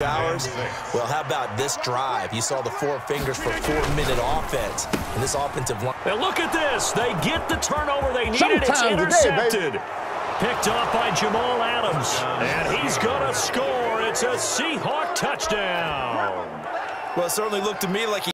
hours. Well, how about this drive? You saw the four fingers for four-minute offense. And this offensive line. And look at this. They get the turnover they needed. It's intercepted. Picked off by Jamal Adams. And he's going to score. It's a Seahawk touchdown. Well, it certainly looked to me like he